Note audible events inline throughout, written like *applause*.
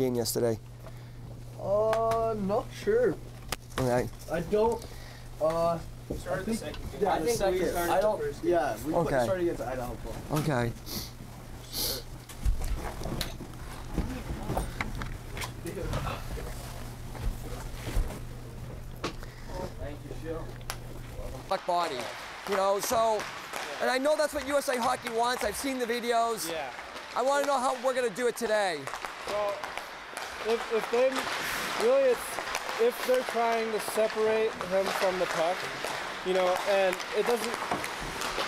game yesterday? Uh, not sure. Okay. I don't. Uh, Started the second game. yeah, I I think think we we started I the don't. first game. Yeah, we put- Okay. started against Idaho. Fall. Okay. Thank you, Phil. Black body. You know, so, and I know that's what USA Hockey wants. I've seen the videos. Yeah. I want to know how we're going to do it today. So if, if they really it's if they're trying to separate him from the puck, you know, and it doesn't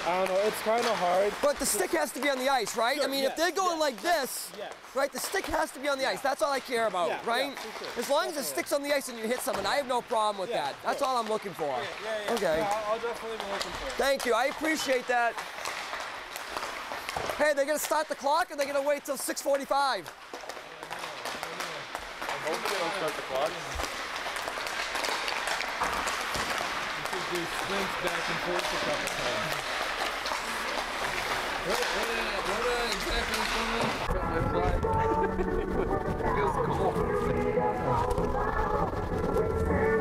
I don't know, it's kind of hard. But the stick has to be on the ice, right? I Sure, mean, if they're going yes, like this, yes. right, the stick has to be on the ice. That's all I care about, Yeah, right? yeah, sure. As long as it stick's on the ice and you hit someone, I have no problem with Yeah, that. That's all I'm looking for. Yeah, yeah, Okay. Yeah, I'll, I'll definitely be looking for it. Thank you. I appreciate that. Hey, they're gonna start the clock or they're gonna wait till 6:45? Hopefully they'll start the clock. do sprints back and forth a couple times. What, what, what uh, exactly is going on? Feels cold.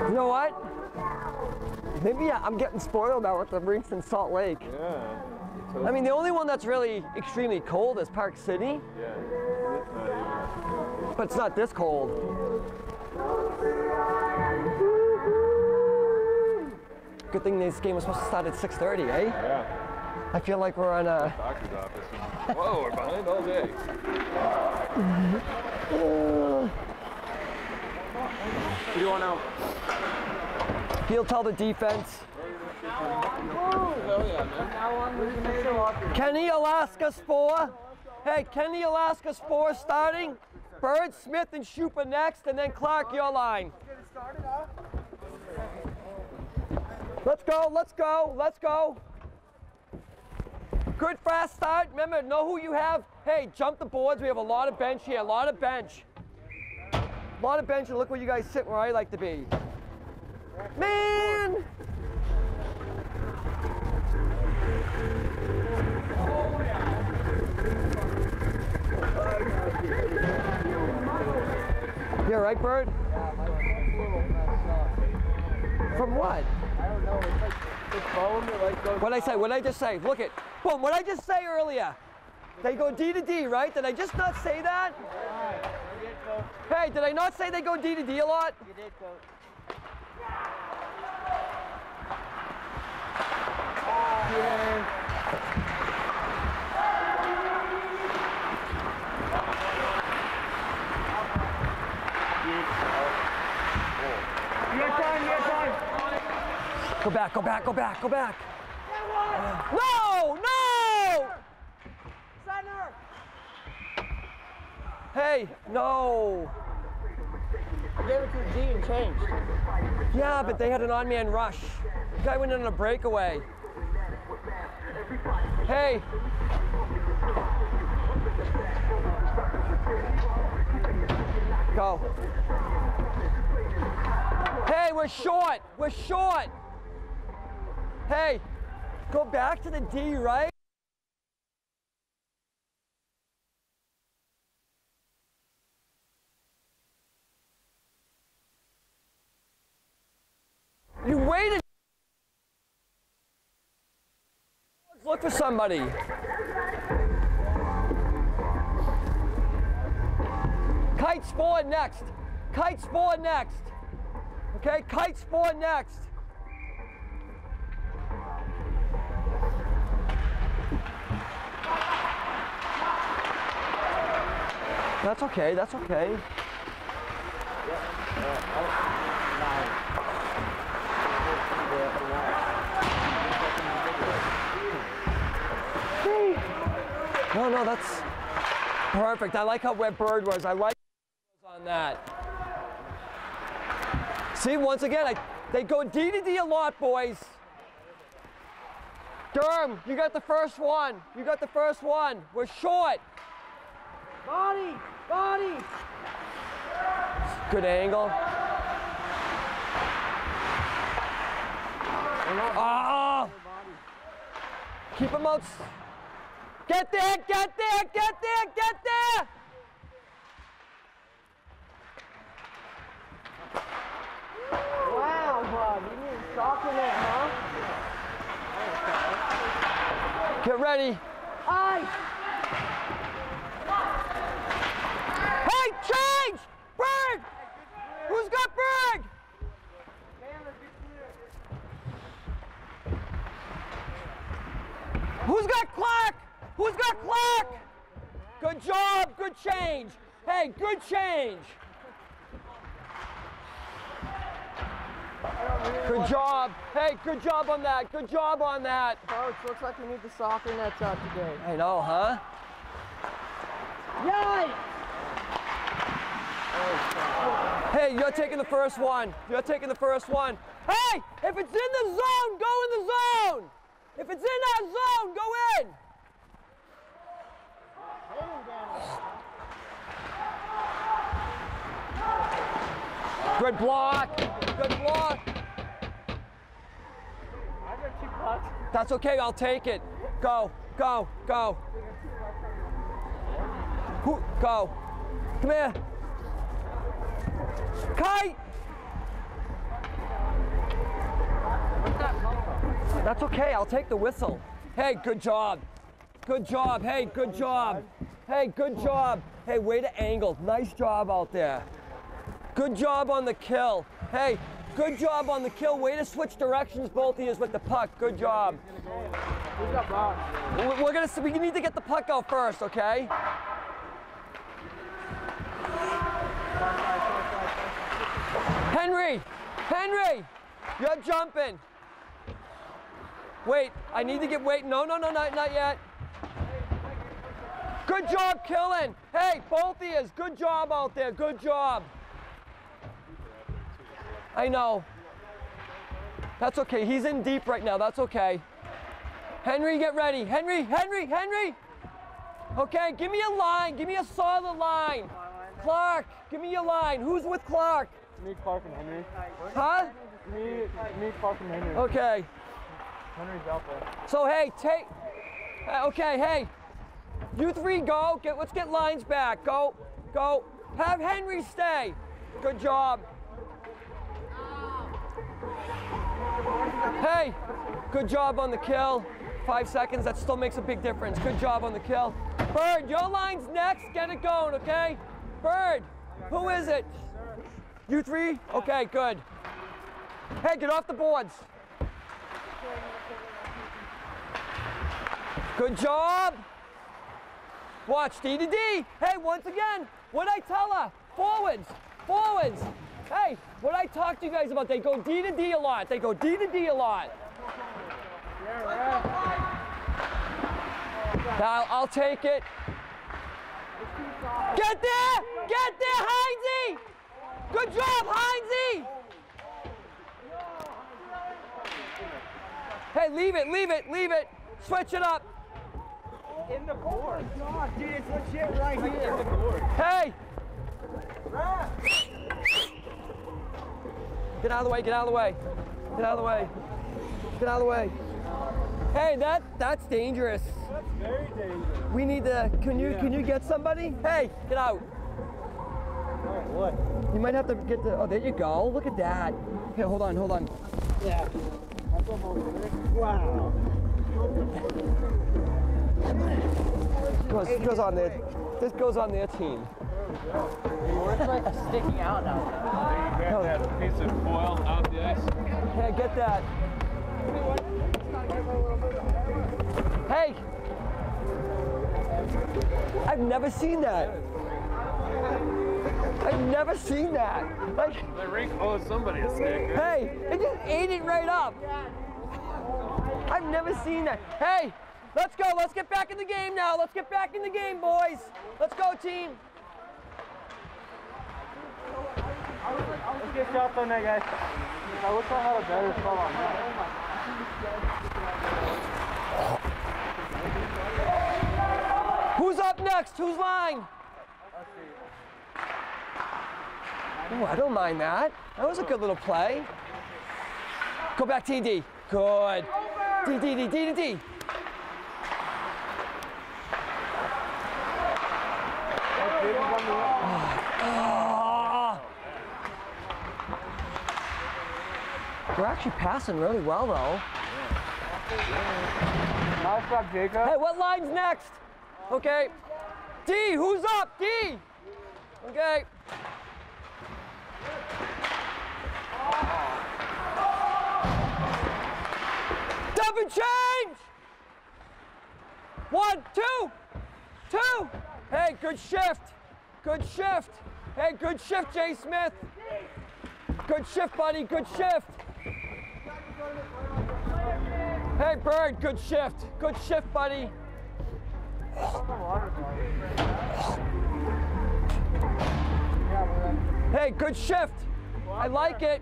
You know what? Maybe I'm getting spoiled now with the rinks in Salt Lake. Yeah. I mean, the only one that's really extremely cold is Park City, Yeah. But it's not this cold. Good thing this game was supposed to start at 6:30, eh? Yeah. I feel like we're on a. Doctor's office. *laughs* Whoa, we're behind all day. What do you want out? He'll tell the defense. Kenny Alaska Spore. Hey, Kenny Alaska Spore starting. Bird, Smith, and Schupa next, and then Clark, your line. Let's go, let's go, let's go. Good fast start. Remember, know who you have. Hey, jump the boards. We have a lot of bench here, a lot of bench. A lot of bench, and look where you guys sit where I like to be. Man! All right, Bird? From what? I don't know. It's like the phone that like goes. What'd I say? What'd I just say? Look it. Boom, what'd I just say earlier? They go D to D, right? Did I just not say that? You did, Coach. Hey, did I not say they go D to D a lot? You did, Coach. Your Go back, go back, go back, go back. Uh, no, no! Center. Hey, no. I gave it to G and changed. Yeah, but they had an on-man rush. The guy went in on a breakaway. Hey. Go. Hey, we're short. We're short. Hey, go back to the D, right? You waited. Look for somebody. Kite's forward next. Kite's forward next. Okay, kite's forward next. That's okay, that's okay. No, no, that's perfect. I like how where Bird was. I like on that. See, once again, I, they go D to D a lot, boys. Durham, you got the first one. You got the first one. We're short. Body, body. Good angle. Ah! Oh. Keep him out. Get there, get there, get there, get there! Wow, Bob, you need to that, huh? Get ready. Ice! Hey, change! Bird! Who's got Bird? Who's got Clark? Who's got Clark? Good job, good change. Hey, good change. Good job. Hey, good job on that. Good job on that. Coach, looks like we need the soccer nets out today. I know, huh? Yay! Hey, you're taking the first one. You're taking the first one. Hey, if it's in the zone, go in the zone. If it's in that zone, go in. Good block. Good block. That's okay. I'll take it. Go, go, go. Who, go. Come here. Kite! That's okay, I'll take the whistle. Hey, good job. Good job. Hey, good job. Hey, good job. Hey, way to angle. Nice job out there. Good job on the kill. Hey, good job on the kill. Way to switch directions, both of you, with the puck. Good job. We're gonna. We need to get the puck out first, okay? Henry, Henry, you're jumping. Wait, I need to get. Wait, no, no, no, not, not yet. Good job killing. Hey, both you, good job out there. Good job. I know. That's okay. He's in deep right now. That's okay. Henry, get ready. Henry, Henry, Henry. Okay, give me a line. Give me a solid line. Clark, give me a line. Who's with Clark? Me, Clark, and Henry. Huh? Me, me, Clark, and Henry. Okay. Henry's out there. So hey, take. uh, Okay, hey. You three go. Get. Let's get lines back. Go. Go. Have Henry stay. Good job. Hey, good job on the kill. Five seconds, that still makes a big difference. Good job on the kill. Bird, your line's next. Get it going, okay? Bird, who is it? You three? Okay, good. Hey, get off the boards. Good job. Watch D to D. Hey, once again, what I tell her? Forwards, forwards. Hey, what I talk to you guys about? They go D to D a lot. They go D to D a lot. Now I'll take it. Get there! Get there, Heinzie! Good job, Heinzie! Hey, leave it, leave it, leave it. Switch it up. In the board. God, dude, it's legit right here. Hey! Get out of the way, get out of the way. Get out of the way. Get out of the way. Hey, that that's dangerous. That's very dangerous. We need to can you can you get somebody? Hey, get out. Alright, what? You might have to get the oh there you go. Look at that. Okay, hold on, hold on. Yeah. That's almost it. Wow. Goes, goes on their this goes on their team. It's like sticking out now. You grab that piece of foil off the ice. Hey, get that. Hey! I've never seen that. I've never seen that. Like, The rink owes somebody a stick. right? hey, it just ate it right up. I've never seen that. Hey, let's go. Let's get back in the game now. Let's get back in the game, boys. Let's go, team. Let's get shots on that guys. I wish I had a better shot on. Who's up next? Who's line? Ooh, I don't mind that. That was a good little play. Go back TD. Good. D, D, D, D to D. Ah. We're actually passing really well though. Nice job, Jacob. Hey, what line's next? Okay. D, who's up? D. Okay. Double change. One, two, two. Hey, good shift. Good shift. Hey, good shift, Jay Smith. Good shift, buddy. Good shift. Hey, Bird, good shift. Good shift, buddy. Hey, good shift. I like it.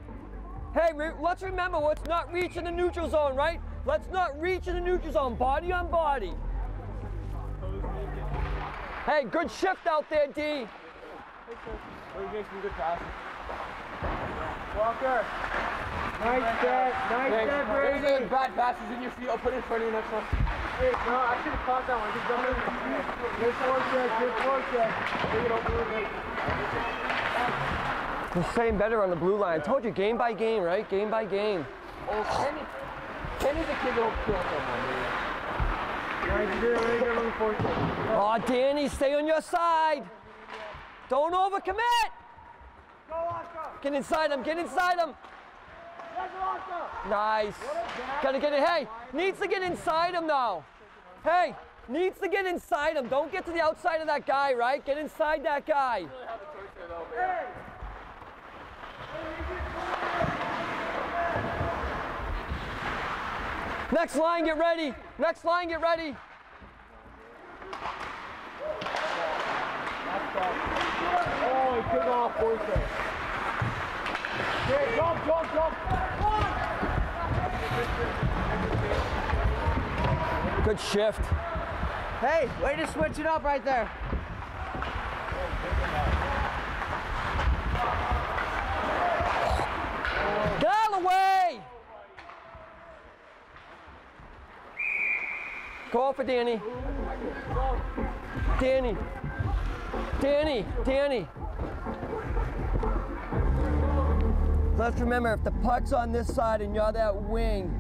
Hey, re- let's remember, let's not reach in the neutral zone, right? Let's not reach in the neutral zone, body on body. Hey, good shift out there, D. Oh, you make some good passes. Walker. Nice set. Nice set, There's Brady. a bad passes in your feet. I'll put it in front of you next one. Hey, no, I should have caught that one. Just jump in. Good forecheck. Good forecheck. Bring it over a bit. We're better on the blue line. I told you, game by game, right? Game by game. Oh, Kenny. Kenny's a kid that'll kill someone, dude. Nice, you did a really good forecheck. Oh, Danny, stay on your side. Don't overcommit. Go, Oscar. Get inside him, get inside him. Nice. Gotta get it. Hey, needs to get inside him though. Hey, needs to get inside him. Don't get to the outside of that guy, right? Get inside that guy. Next line, get ready. Next line, get ready. Oh, off jump, jump, jump. Good shift. Hey, way to switch it up right there. Get out of the way. Go for Danny. Danny. Danny. Danny. Let's remember if the puck's on this side and you're that wing,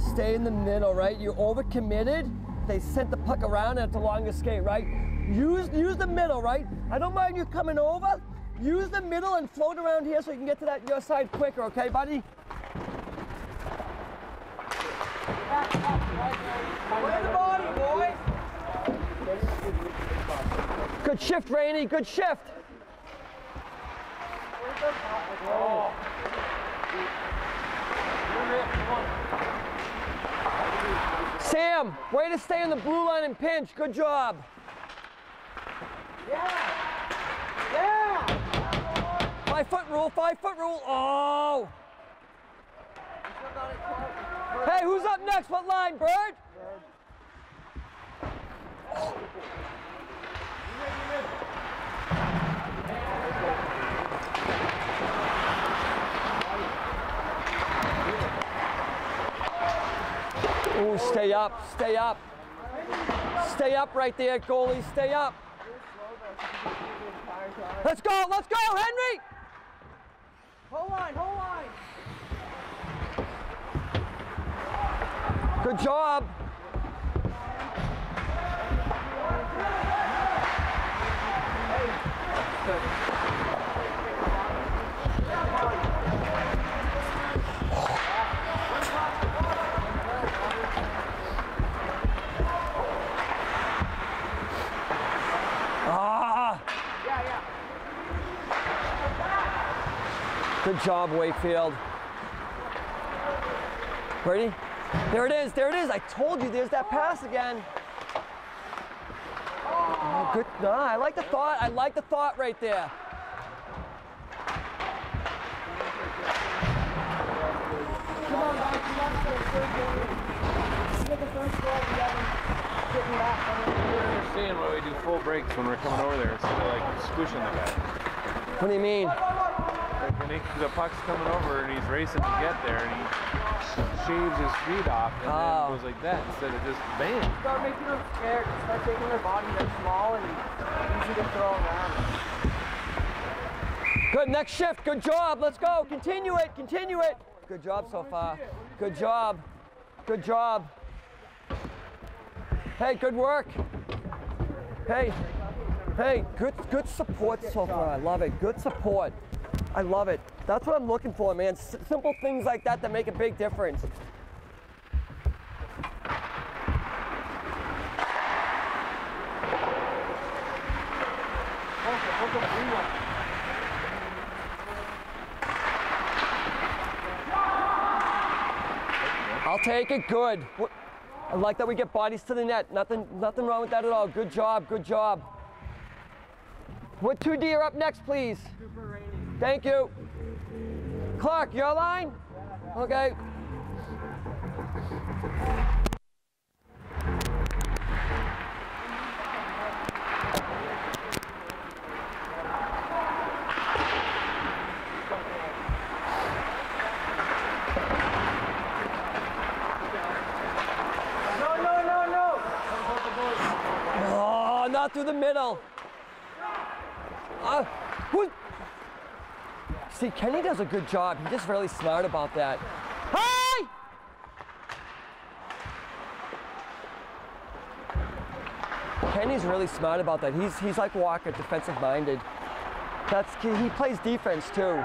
stay in the middle, right? You're overcommitted. They sent the puck around and it's a long escape, right? Use use the middle, right? I don't mind you coming over. Use the middle and float around here so you can get to that your side quicker, okay, buddy? Play the body, boys. Good shift, Rainey. Good shift. Sam, way to stay on the blue line and pinch. Good job. Yeah. Yeah. Five foot rule, five foot rule. Oh. Hey, who's up next? What line, Bird? Ooh, stay up, stay up. Stay up right there, goalie, stay up. Let's go, let's go, Henry! Hold line, hold line. Good job. Good job, Wakefield. Ready? There it is, there it is. I told you, there's that pass again. Oh, good. No, I like the thought. I like the thought right there. understand why we do full breaks when we're coming over there instead of like squishing the guy. What do you mean? Like when he, the puck's coming over and he's racing to get there and he shaves his feet off and Oh. then goes like that instead of just bam. Start making them scared. Start taking their body. They're small and easy to throw around. Good, next shift. Good job. Let's go. Continue it. Continue it. Good job so far. Good job. Good job. Hey, good work. Hey, hey, good, good support so far. I love it. Good support. I love it. That's what I'm looking for, man. S- simple things like that that make a big difference. I'll take it. Good. I like that we get bodies to the net. Nothing, nothing wrong with that at all. Good job. Good job. What two D are up next, please? Thank you. Clark, your line? Okay. No, no, no, no. Oh, not through the middle. Uh, who? See, Kenny does a good job. He's just really smart about that. Hey! Kenny's really smart about that. He's he's like Walker, defensive minded. That's he plays defense too.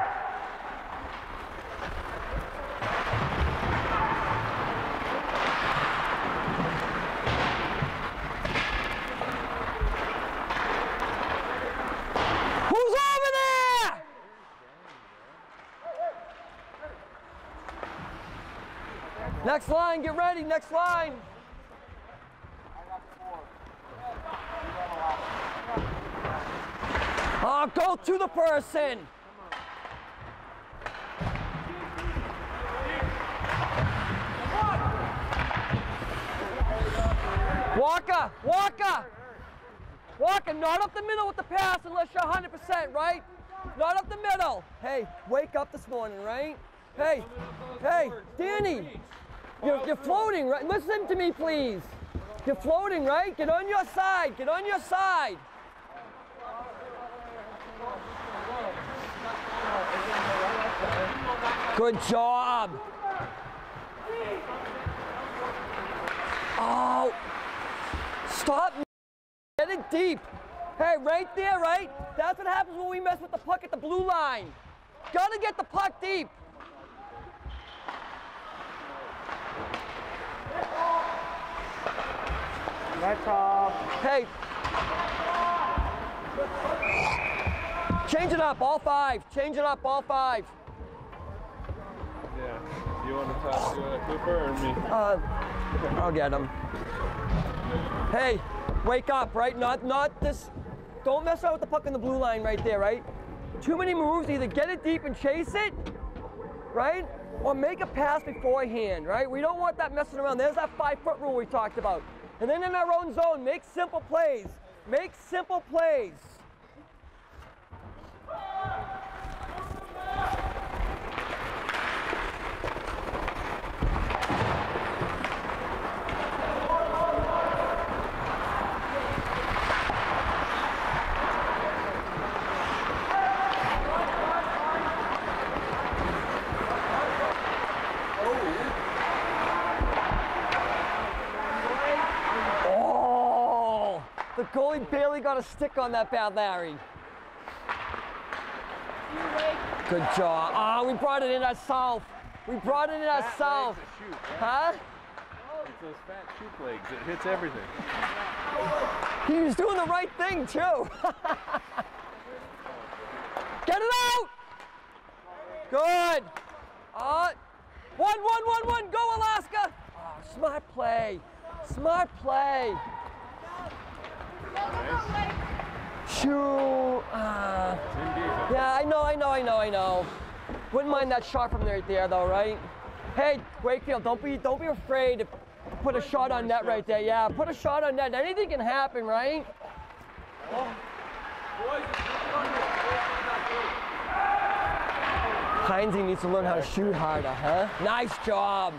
Who's over there? Next line, get ready, next line. Oh, go to the person. Walker, Walker. Walker, not up the middle with the pass unless you're 100%, right? Not up the middle. Hey, wake up this morning, right? Hey, hey, Danny, you're, you're floating, right? Listen to me, please. You're floating, right? Get on your side. Get on your side. Good job. Oh, stop. Get it deep. Hey, right there, right? That's what happens when we mess with the puck at the blue line. Gotta get the puck deep. That's. Hey. Change it up, all five. Change it up, all five. Yeah. You want to talk to uh, Cooper or me? Uh, I'll get him. Hey, wake up, right? Not, not this. Don't mess around with the puck in the blue line right there, right? Too many moves. Either get it deep and chase it, right? Or make a pass beforehand, right? We don't want that messing around. There's that five foot rule we talked about. And then in our own zone, make simple plays. Make simple plays. Oh, the goalie barely got a stick on that bad Larry. Good job. Ah, we brought it in ourselves. We brought it in ourselves. Huh? It's those fat shoot legs. It hits everything. He was doing the right thing too. *laughs* Get it out! Good. Uh, one, one, one, one. Go, Alaska. Oh, smart play. Smart play. Shoo. Uh, yeah, I know, I know, I know, I know. Wouldn't mind that shot from right there, though, right? Hey, Wakefield, don't be, don't be afraid to put a shot on net right there. Yeah, put a shot on net. Anything can happen, right? Heinze needs to learn how to shoot harder, huh? Nice job.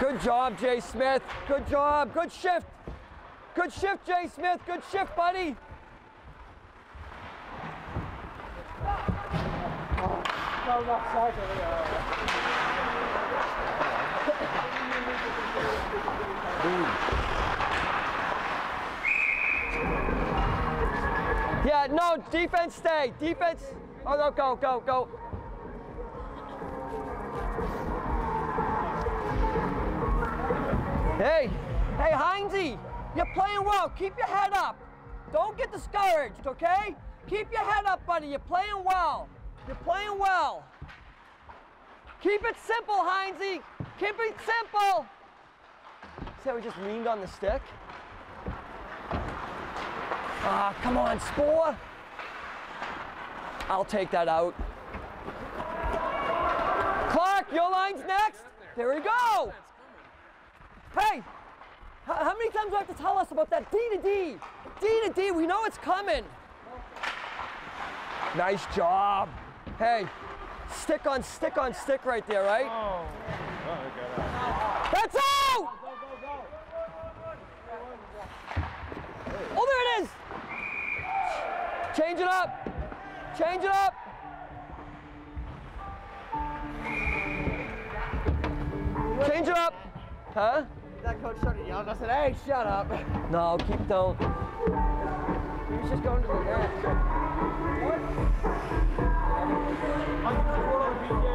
Good job, Jay Smith. Good job. Good shift. Good shift, Jay Smith. Good shift, buddy. Yeah, no, defense stay. Defense. Oh, no, go, go, go. Hey, hey, Heinze, you're playing well. Keep your head up. Don't get discouraged, okay? Keep your head up, buddy. You're playing well. You're playing well. Keep it simple, Heinze. Keep it simple. See how we just leaned on the stick? Ah, come on, Spore. I'll take that out. Clark, your line's next. There we go. Hey, how many times do I have to tell us about that D to D? D to D, we know it's coming. Nice job. Hey, stick on stick on stick right there, right? Oh, oh, I got out. That's out! Oh, there it is! Change it up! Change it up! Change it up! Huh? That coach started yelling. I said, hey, shut up. No, keep don't. He was just going to the net.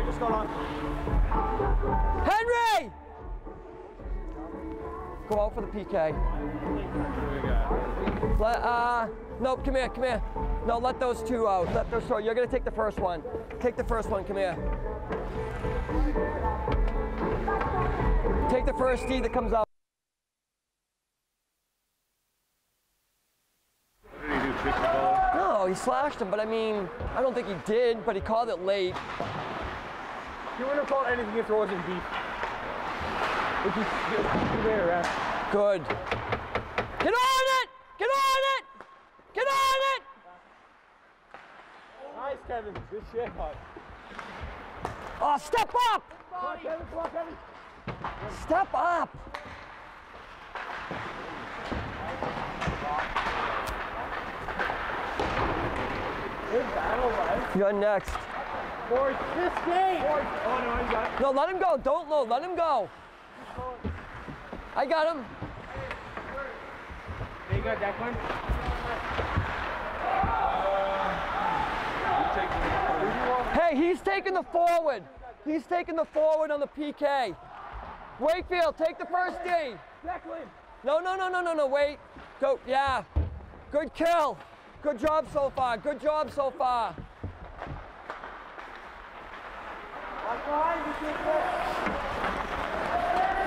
Just on. Henry! Go out for the PK. What? Let, uh, no, come here, come here. No, let those two out. Let those two. You're gonna take the first one. Take the first one. Come here. Take the first D that comes out. What did he do? Kick the ball? No, he slashed him, but I mean, I don't think he did, but he called it late. You wouldn't have called anything if it wasn't deep. Which is just there, uh, Good. Get on it! Get on it! Get on it! Nice, Kevin. Good shit, bud. Oh, step up! Come on, Kevin. Come on, Kevin. Step up! Good battle, bud. You're next. Game. Boys. Oh, no, you got it. No, let him go. Don't load. Let him go. I got him. You got that one? Hey, he's taking the forward. He's taking the forward on the PK. Wakefield, take the first D. Declan. No, no, no, no, no, no. Wait. Go. Yeah. Good kill. Good job so far. Good job so far. You, Declan.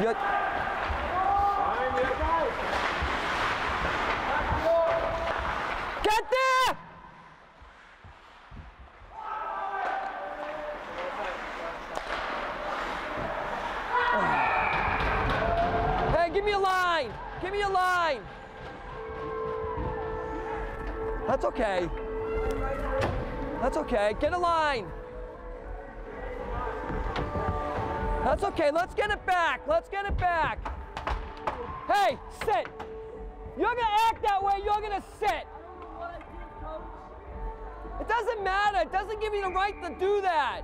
You're, Behind you. Guys. get there! Hey, give me a line. Give me a line. That's okay. That's okay. Get a line. That's okay. Let's get it back. Let's get it back. Hey, sit. You're gonna act that way. You're gonna sit. It doesn't matter. It doesn't give you the right to do that.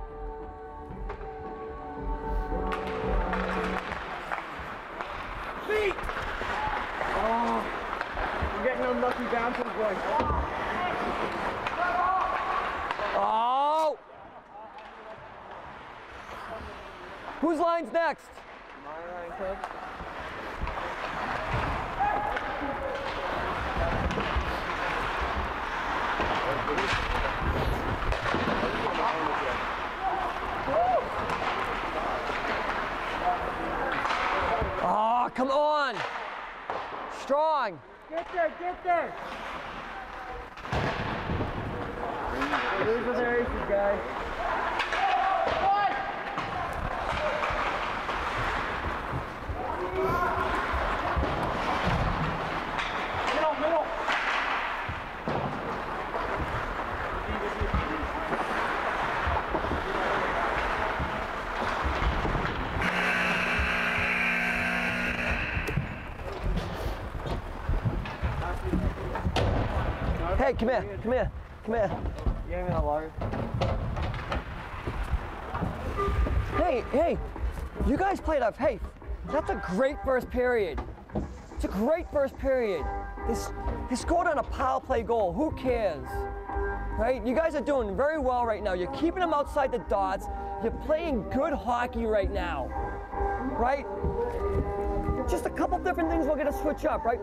Feet. Oh. We're getting unlucky bouncing, boys. Oh. Whose line's next? My line, coach. Oh, come on. Strong. Get there, get there. These are their aces, guys. Middle, middle. Hey, come here. Come here. Come here. You gave me the water. Hey, hey, you guys played up. Hey, that's a great first period. It's a great first period. They, s- they scored on a power play goal. Who cares? Right? You guys are doing very well right now. You're keeping them outside the dots. You're playing good hockey right now. Right? Just a couple different things we're gonna switch up, right?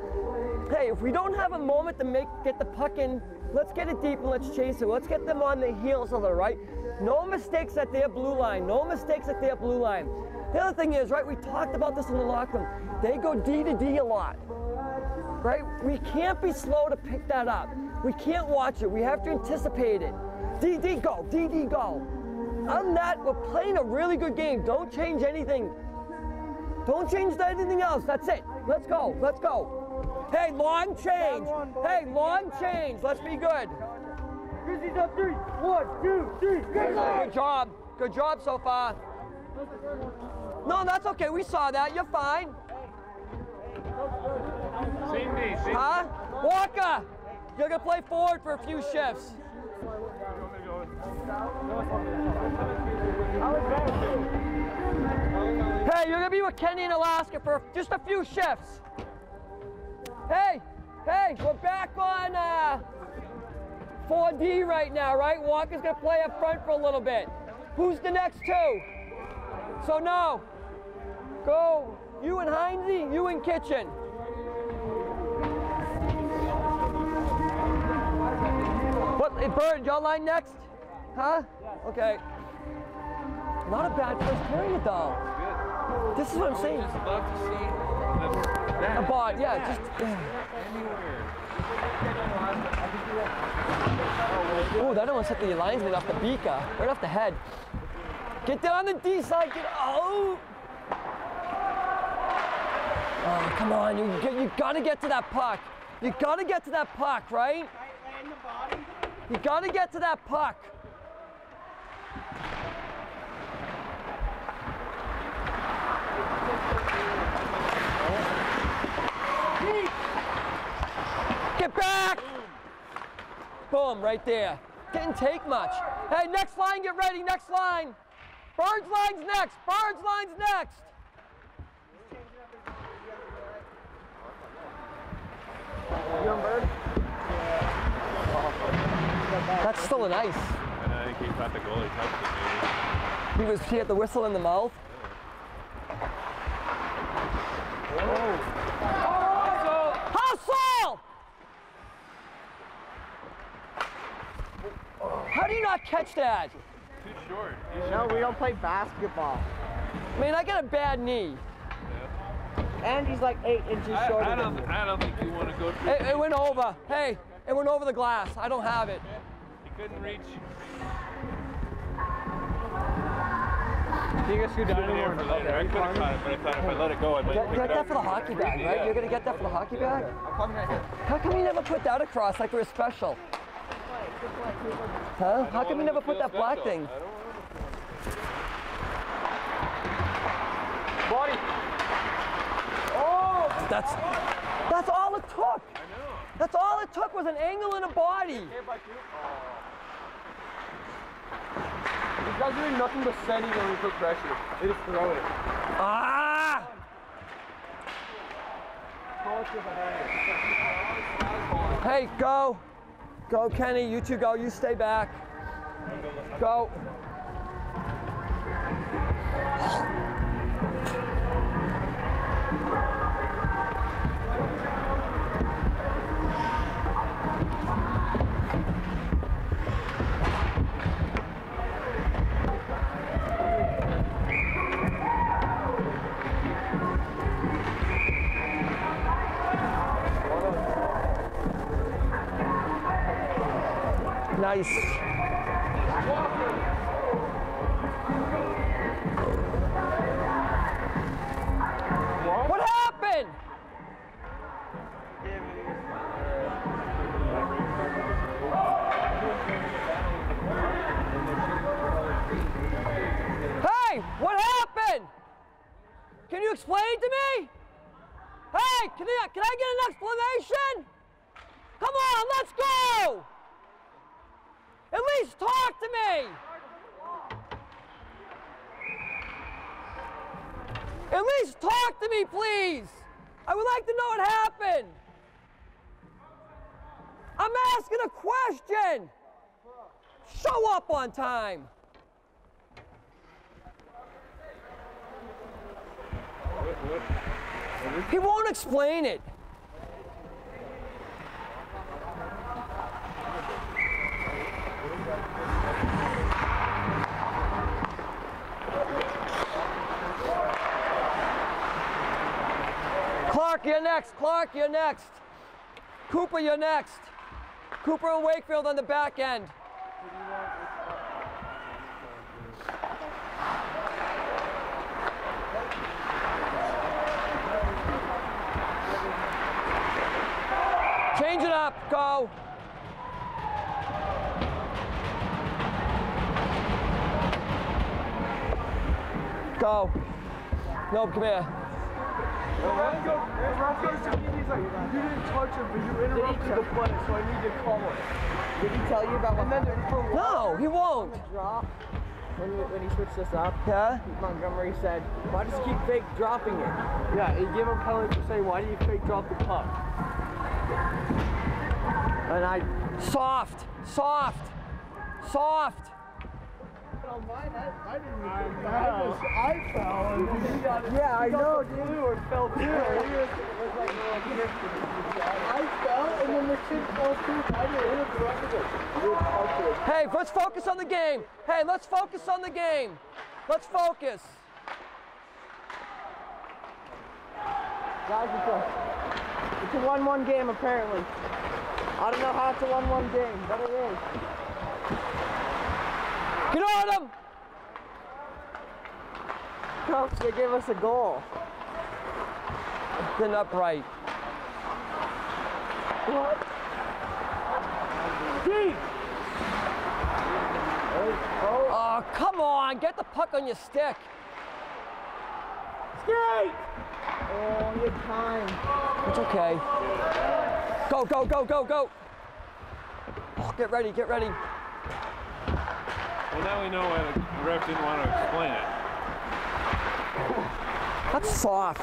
Hey, if we don't have a moment to make get the puck in, let's get it deep and let's chase it. Let's get them on the heels of it, right? No mistakes at their blue line. No mistakes at their blue line. The other thing is, right, we talked about this in the locker room. They go D to D a lot. Right? We can't be slow to pick that up. We can't watch it. We have to anticipate it. DD go, DD go. I'm not. we're playing a really good game. Don't change anything. Don't change anything else. That's it. Let's go. Let's go. Hey, long change. Hey, long change. Let's be good. Grizzlies up three. One, two, three. Good job. Good job so far. No, that's okay. We saw that. You're fine. Same day, same Huh? Walker, you're going to play forward for a few shifts. Hey, you're gonna be with Kenny in Alaska for just a few shifts. Hey, hey, we're back on uh, 4D right now, right? Walker's gonna play up front for a little bit. Who's the next two? So no, go you and Heinze, you and Kitchen. What, Bird, y'all line next? Huh? Okay. Not a bad first period though. This is what I'm saying. A bot, yeah, just. Oh, that almost hit the linesman off the beaker, uh, right off the head. Get down the D side, get oh! Oh, come on, you, you gotta get to that puck. You gotta get to that puck, right? You gotta get to that puck. Get back! Boom, right there. Didn't take much. Hey, next line, get ready, next line. Birds line's next, Birds line's next. That's still an ice. And I think he thought the goalie touched it maybe. He was he had the whistle in the mouth. Hustle! How do you not catch that? Too short. He No, we don't play basketball. I mean, I got a bad knee. And he's like eight inches I, shorter I don't. me. I don't think you want to go. Too It, it went over. Hey, it went over the glass. I don't have it. He couldn't reach. You guys scoot Put it here for later. I could have caught it, but I thought if I let it go, I might Get, pick get it that for the hockey bag, right? You're gonna get that for the hockey bag? I'm coming right here. How come you never put that across like we're special? Huh? How come you never put that black thing? Body. Oh! That's that's all it took. I know. That's all it took was an angle and a body. These guys doing nothing but sending when we put pressure. They just throw it. Ah! Hey, go. Go, Kenny. You two go. You stay back. Go. Nice. What happened? Hey, what happened? Can you explain to me? Hey, can I, can I get an explanation? Come on, let's go! At least talk to me! At least talk to me, please. I would like to know what happened. I'm asking a question. Show up on time. He won't explain it. You're next. Clark, you're next. Cooper, you're next. Cooper and Wakefield on the back end. Change it up. Go. Go. Nope, come here. He's like, you didn't touch him, but you interrupted the play, so I need to call it. Did he tell you about what happened for No, he won't. drop? When, we, when he switched us up, Yeah? Montgomery said, why does he keep fake dropping it? Yeah, he gave him a penalty for saying, why do you fake drop the puck? And I soft, soft, soft. I didn't even I, just, I fell. And he got it. Yeah, I know, dude. And fell too. He was, it was like, oh, I fell, and then the kid fell too. I didn't interrupt it. He was helpless. Hey, let's focus on the game. Hey, let's focus on the game. Let's focus. Guys, it's a, it's a 1-1 game apparently. I don't know how it's a 1-1 game, but it is. Get on him. Coach, they gave us a goal. Then upright. What? Deep! Oh, come on. Get the puck on your stick. Skate! Oh, you had time. It's okay. Go, go, go, go, go. Oh, get ready, get ready. Well, now we know why the ref didn't want to explain it. That's soft.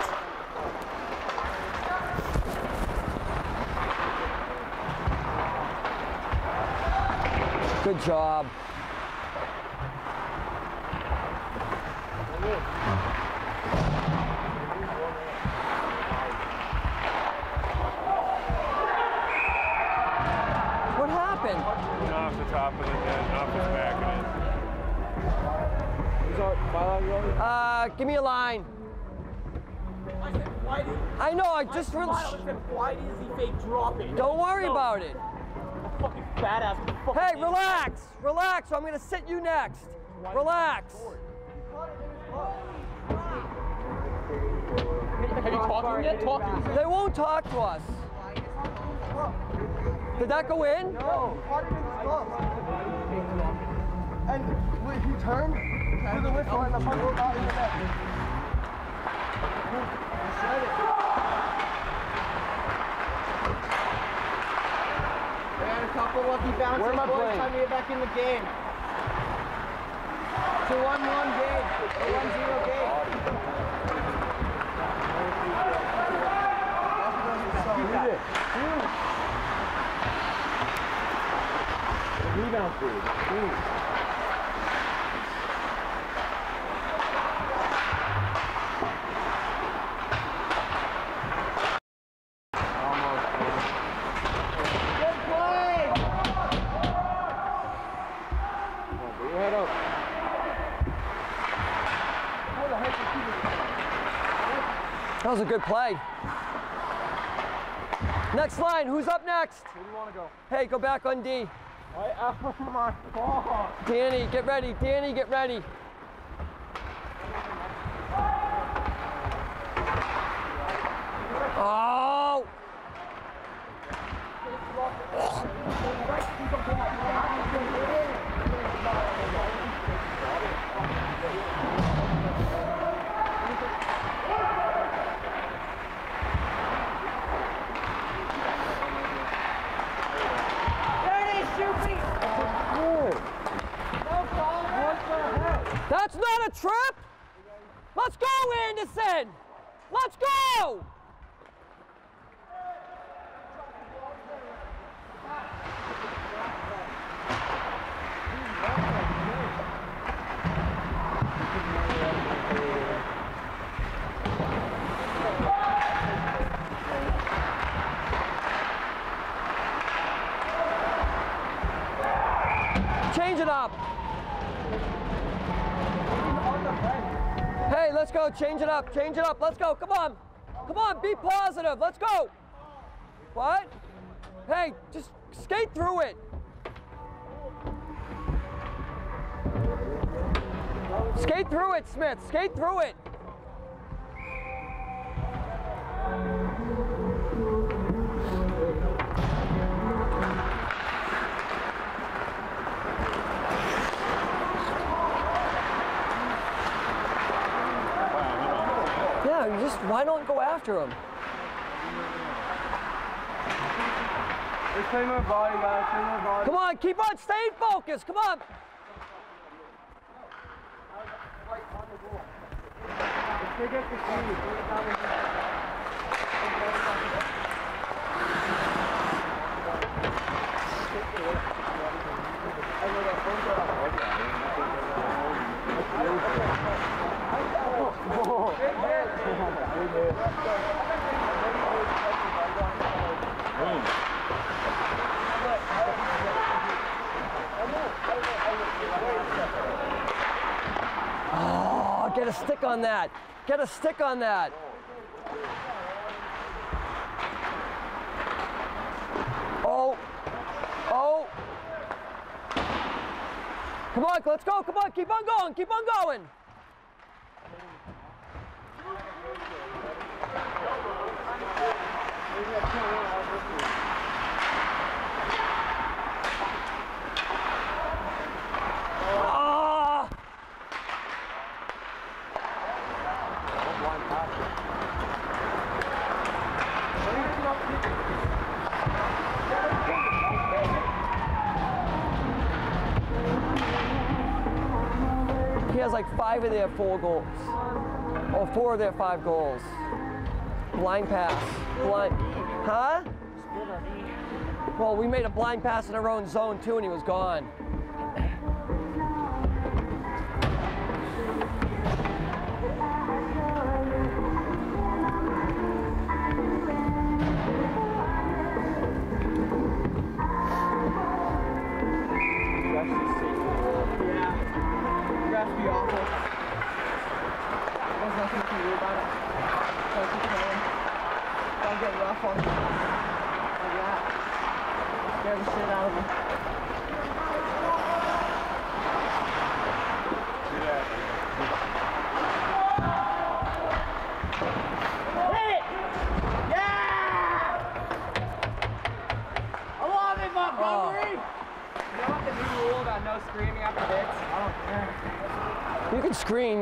Good job. Uh, give me a line. I said, why did I know, I just really. said, why does he fake drop it? Don't worry No, about it. Fucking badass. Fucking Hey, relax, relax. I'm gonna sit you next. Relax. Have you talked to him yet? Talk to him. They won't talk to us. Did that go in? No. Caught it in his glove. And wait, he turned to the whistle and the puck not in the net. We had a couple lucky bounces. Where am I playing? Time to get back in the game. It's a 1-1 game. A 1-0 game. Rebound food. Good was a good play. Next line, who's up next? Where do you want to go? Hey, go back on D. I, *laughs* oh my god. Danny, get ready. Danny, get ready. Oh! There it is, Shoopy! No foul. What the heck? That's not a trip! Let's Let's go, Anderson! Let's go! Change it up. Hey, let's go. Change it up. Change it up. Let's go. Come on. Come on. Be positive. Let's go. What? Hey, just skate through it. Skate through it, Smith. Skate through it. After him? Just train my body, guys. Train my body. Come on, keep on staying focused. Come on. Take it to a stick on that. Get a stick on that. Oh. Oh. Come on, let's go. Come on, keep on going. Keep on going. Ah! He has like five of their four goals. Or four of their five goals. Blind pass. Blind. Huh? Well, we made a blind pass in our own zone too, and he was gone.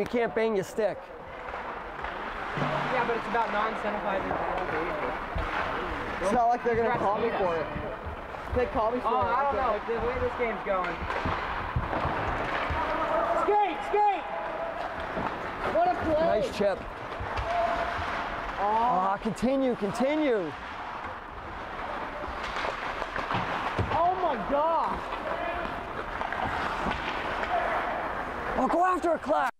Can't bang your stick. Yeah, but it's about non-incentivizing behavior. It's not like they're gonna call me for it. They call me for Oh, it. I don't know. okay. The way this game's going. Skate, skate! What a play! Nice chip. Ah, continue, continue. Oh my god! Oh, go after a clap.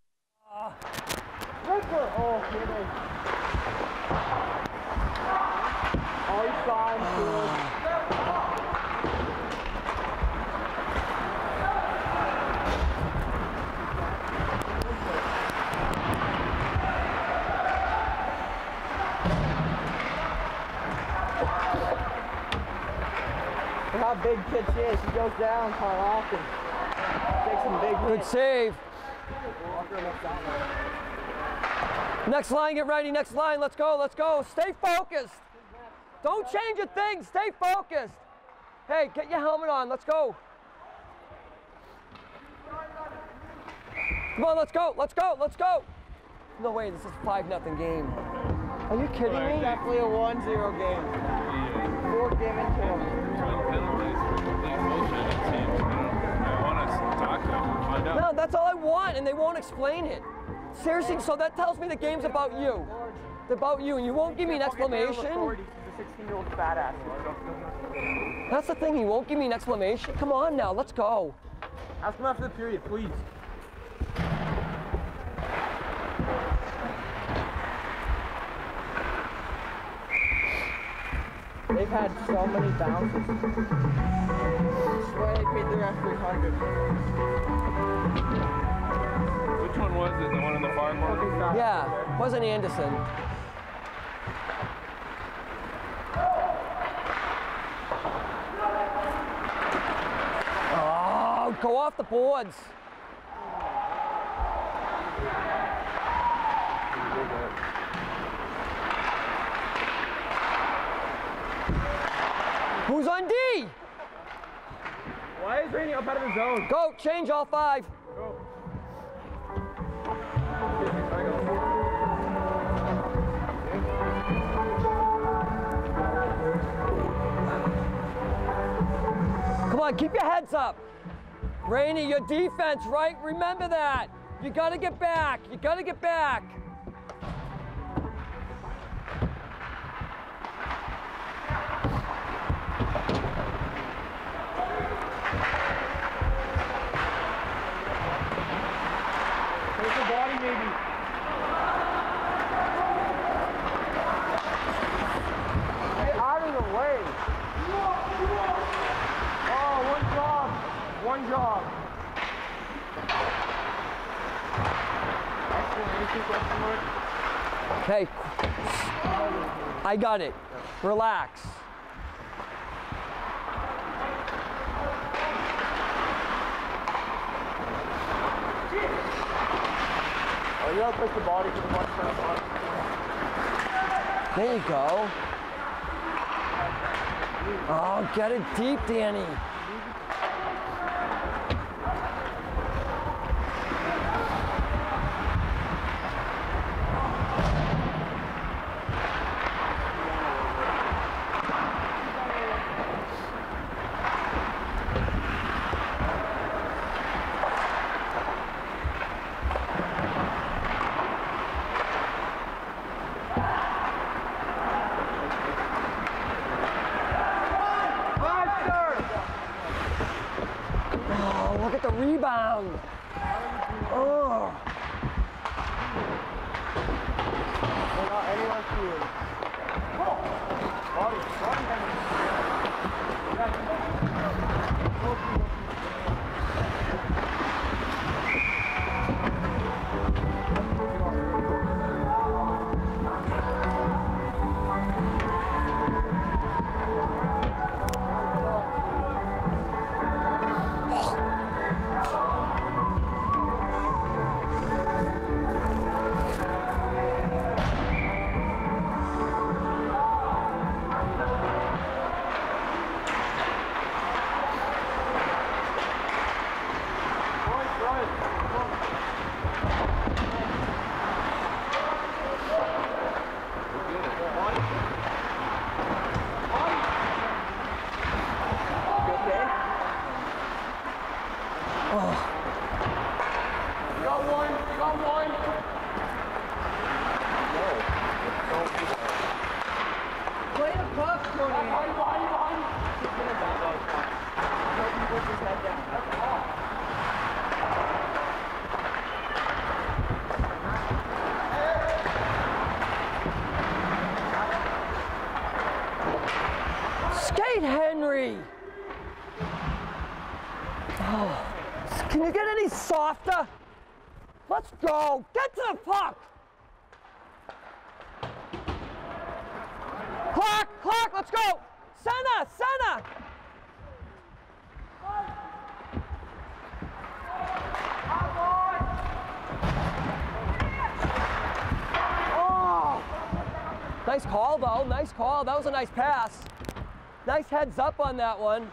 Ripper! Oh, kidding. Oh, he's fine. Look how big Pitch is. He goes down quite often. Takes some big Good hits. save. Next line, get ready. Next line, let's go, let's go. Stay focused. Don't change a thing. Stay focused. Hey, get your helmet on. Let's go. Come on, let's go, let's go, let's go. No way, this is a 5 nothing game. Are you kidding me? Definitely a 1 0 game. Four game into him. I want to talk to him and find out. No, that's all I want, and they won't explain it. Seriously, so that tells me the game's about you. It's about you, and you won't give me an explanation? He's a 16 year old badass. That's the thing, he won't give me an explanation? Come on now, let's go. Ask him after the period, please. They've had so many bounces. I swear they paid the ref 300. Which one was it? The one in the far corner? Yeah, wasn't Anderson. Oh, go off the boards. Who's on D? Why is Rainey up out of the zone? Go, change all five. On, keep your heads up. Rainey, your defense, right? Remember that. You gotta get back. You gotta get back. Take the body, maybe. Get out of the way. Oh, one job. One job. Excellent. question mark? Okay. I got it. Relax. Oh, you gotta push the body to the on. There you go. Oh, get it deep, Danny. Go. Get to the puck. Clock, clock, let's go. Center, center. Oh. Nice call, though. Nice call. That was a nice pass. Nice heads up on that one.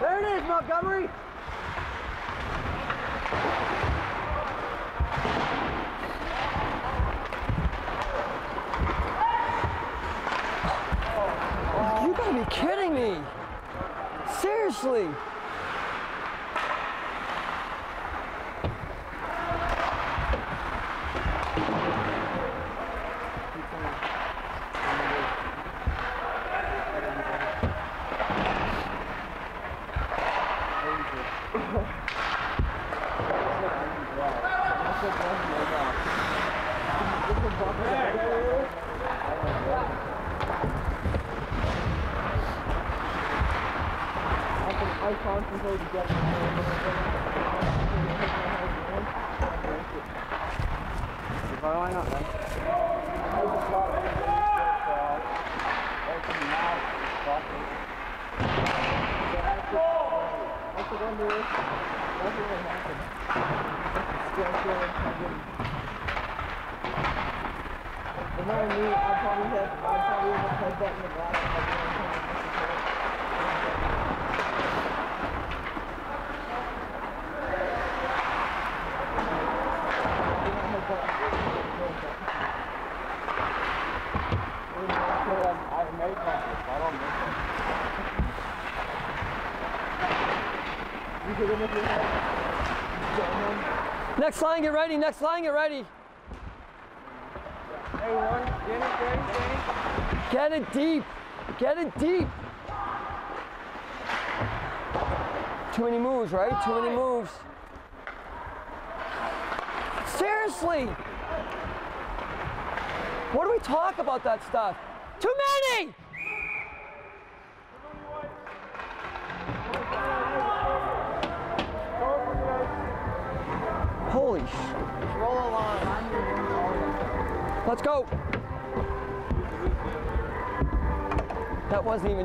There it is, Montgomery. You gotta be kidding me. Seriously. once until you get the Why not, man? Once it under it, nothing will happen. Still feeling something. But knowing me, I'd probably have, I'd probably have a headbutt in the back if I didn't come and necessarily. I've made practice. I don't miss it. You get in with your head. Get him. Next line, get ready. Next line, get ready. Hey, one. Get it deep. Get it deep. Too many moves, right? Too many moves. Seriously. What do we talk about that stuff?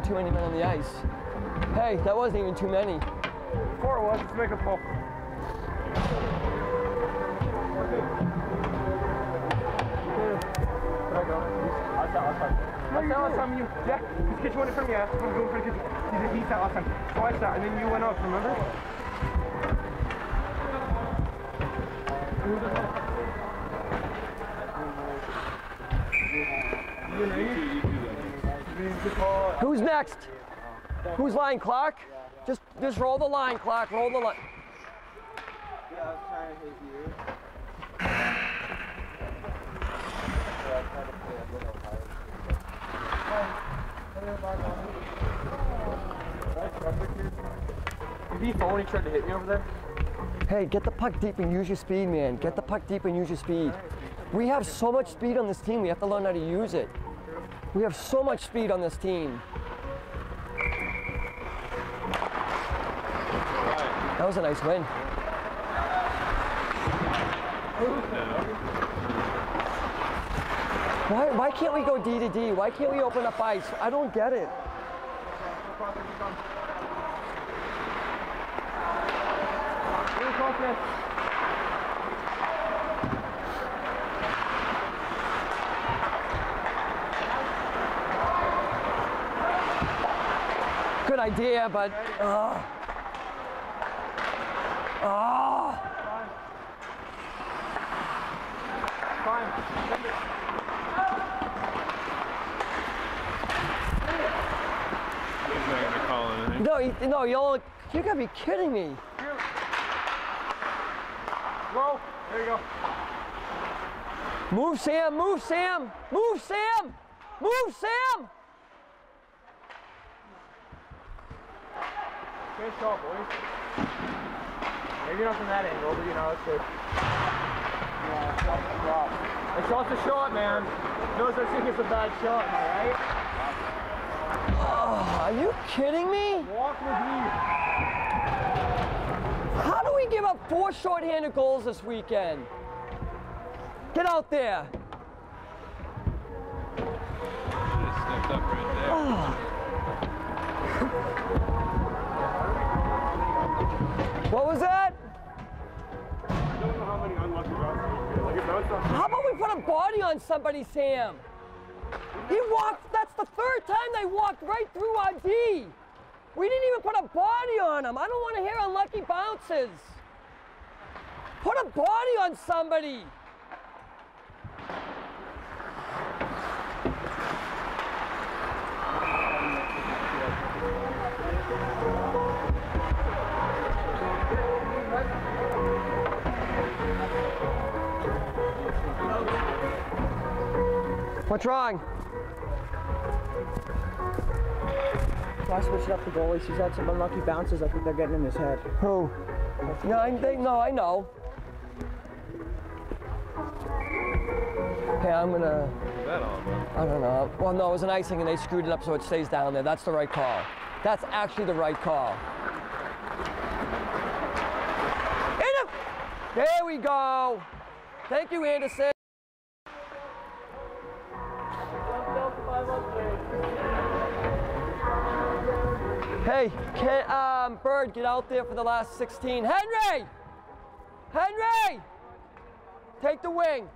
Too many men on the ice. Hey, that wasn't even too many. Four was. Let's make a pull. That's time you, yeah, this kid went in front of me, yeah, I'm going for the kid. He did, he's time. Twice that, and then you went up, remember? Who's next? Who's line, Clark? Just, just roll the line, Clark. Roll the line. Yeah, I was trying to hit you. Did he when he tried to hit me over there? Hey, get the puck deep and use your speed, man. Get the puck deep and use your speed. We have so much speed on this team. We have to learn how to use it. We have so much speed on this team. That was a nice win. Why, why can't we go D to D? Why can't we open up ice? I don't get it. Good idea, but. Uh, uh, He's not gonna call anything. no, you, no, you you gotta be kidding me. There you go. Move, Sam. Move, Sam. Move, Sam. Move, Sam. Good shot, boys. Maybe not from that angle, but you know, it's good. Yeah, shot's a shot. A shot's a shot, man. No such thing as a bad shot, am I right? Oh, are you kidding me? Walk with me. How do we give up four shorthanded goals this weekend? Get out there. Just stepped up right there. What was that? How about we put a body on somebody, Sam? He walked, that's the third time they walked right through our D. We didn't even put a body on him. I don't want to hear unlucky bounces. Put a body on somebody. What's wrong? I switched up the goalies. He's had some unlucky bounces. I think they're getting in his head. Who? No, I think, no, I know. Hey, I'm gonna. That on. I don't know. Well, no, it was an icing and they screwed it up so it stays down there. That's the right call. That's actually the right call. There we go. Thank you, Anderson. Can, um, Bird, get out there for the last 16. Henry! Henry! Take the wing.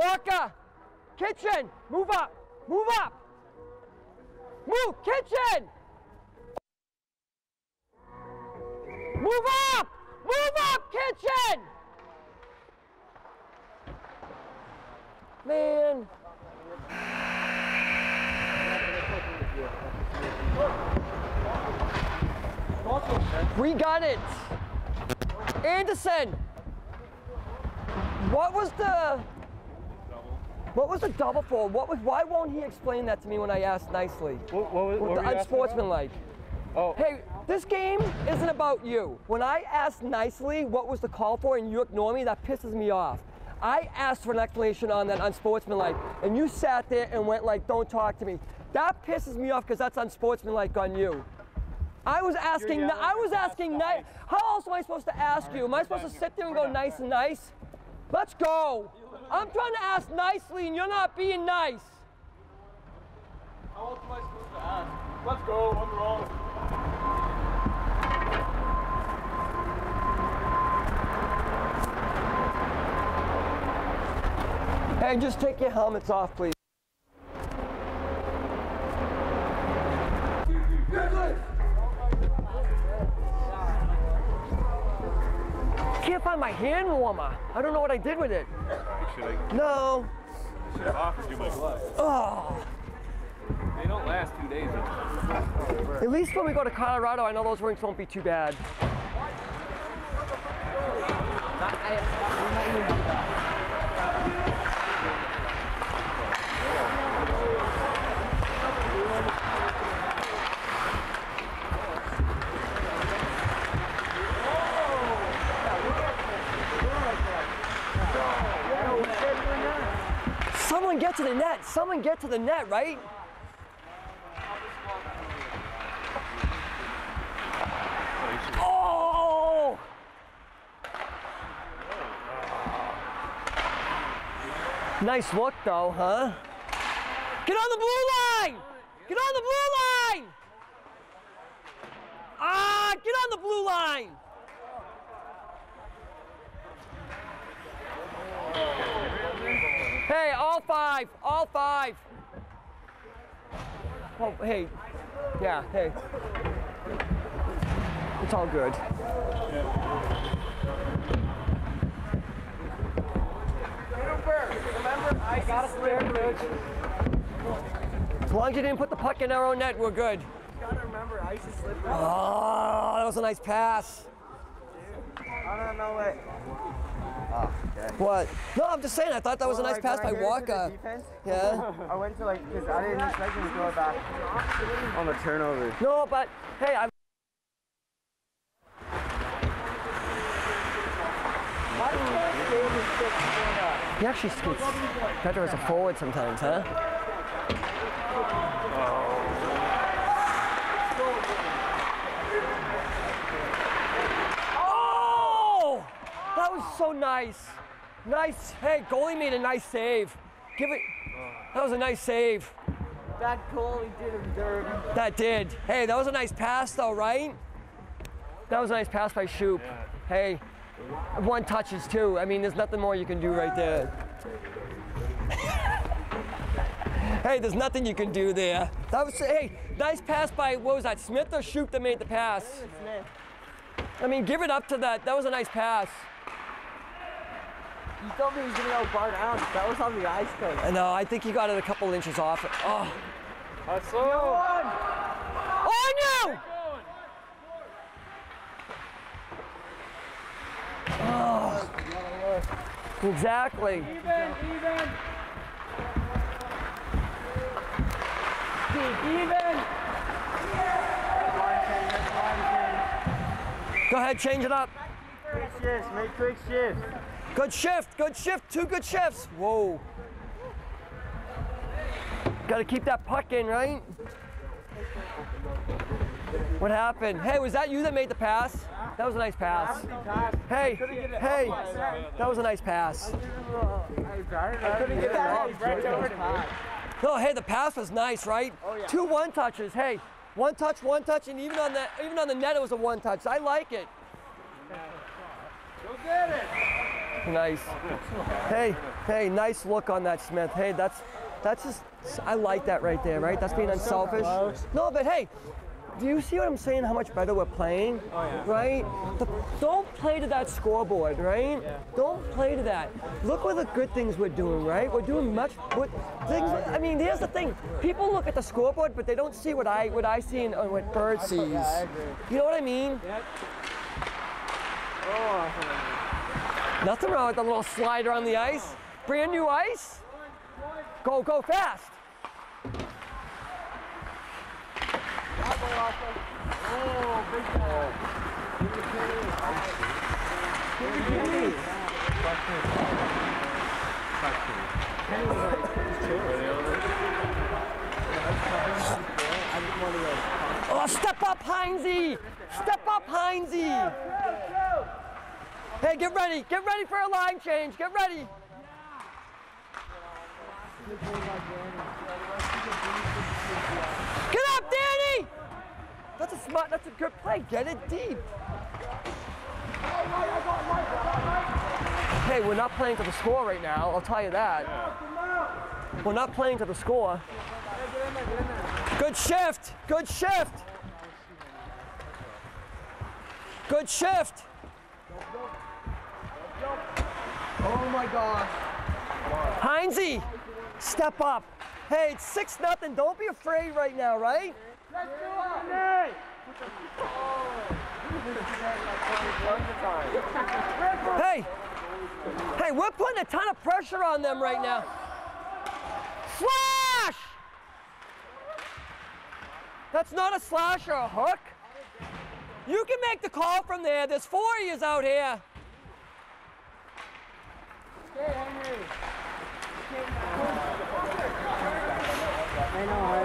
Walker, kitchen, move up, move up. Move, kitchen. Move up, move up, kitchen. Man. We got it. Anderson. What was the What was the double for? What was why won't he explain that to me when I asked nicely? What, what, what What the you asking about? unsportsmanlike. Oh, Hey, this game isn't about you. When I asked nicely what was the call for and you ignore me, that pisses me off. I asked for an explanation on that unsportsmanlike, and you sat there and went like, "Don't talk to me." That pisses me off because that's unsportsmanlike on you. I was asking. I was asking. Ni- how else am I supposed to ask you? Am I supposed to sit there and go nice and nice? Let's go. I'm trying to ask nicely, and you're not being nice. How else am I supposed to ask? Let's go, what's wrong? Hey, just take your helmets off, please. Can't find my hand warmer. I don't know what I did with it. Should I No. should have offered you my gloves? Oh. They don't last two days. At least when we go to Colorado, I know those rings won't be too bad. Someone get to the net. Someone get to the net, right? Oh! Nice look though, huh? Get on the blue line! Get on the blue line! Ah, get on the blue line! Hey, all five, all five. Oh, hey, yeah, hey. It's all good. Remember, I got a spare coach. As long as you didn't put the puck in our own net, we're good. Gotta remember, ice is slippery. Oh, that was a nice pass. I don't know what. What? No, I'm just saying, I thought that was a nice pass by Walker. *laughs* Yeah. I went to like, because I didn't expect him to throw it back on the turnover. No, but hey, I. He actually skates better as a forward sometimes, huh? Oh! That was so nice. Nice. Hey, goalie made a nice save. Give it. That was a nice save. That goalie did him dirty. That did. Hey, that was a nice pass, though, right? That was a nice pass by Shoop. Hey, one touches too. I mean, there's nothing more you can do right there. *laughs* hey, there's nothing you can do there. That was hey, nice pass by what was that? Smith or Shoop that made the pass? Smith. I mean, give it up to that. That was a nice pass. You told me he was going to go guard out. That was on the ice coast. No, I think he got it a couple inches off. Oh. Hustle. On you! Oh. Exactly. Even, even. Even. Go ahead, change it up. Quick shifts, make quick shifts. Good shift, good shift, two good shifts. Whoa. Got to keep that puck in, right? What happened? Hey, was that you that made the pass? That was a nice pass. Hey, hey, that was a nice pass. No, hey, the pass was nice, right? Two one touches. Hey, one touch, one touch, and even on the even on the net it was a one touch. I like it. Go get it. Nice. Hey, hey, nice look on that, Smith. Hey, that's that's just I like that right there, right? That's being unselfish. No, but hey, do you see what I'm saying? How much better we're playing, right? The, don't play to that scoreboard, right? Don't play to that. Look what the good things we're doing, right? We're doing much what things. I mean, here's the thing: people look at the scoreboard, but they don't see what I what I see and what Bird sees. You know what I mean? Oh, Nothing wrong with the little slider on the ice. Brand new ice. Go, go fast. Oh, step up, Heinze! Step up, Heinze! Hey, get ready. Get ready for a line change. Get ready. Get up, Danny! That's a smart, that's a good play. Get it deep. Hey, we're not playing to the score right now, I'll tell you that. We're not playing to the score. Good shift. Good shift. Good shift. Oh my gosh. Heinze, step up. Hey, it's 6 nothing. Don't be afraid right now, right? Let's do it! Hey, hey, we're putting a ton of pressure on them right now. Slash! That's not a slash or a hook. You can make the call from there. There's four of out here. I know.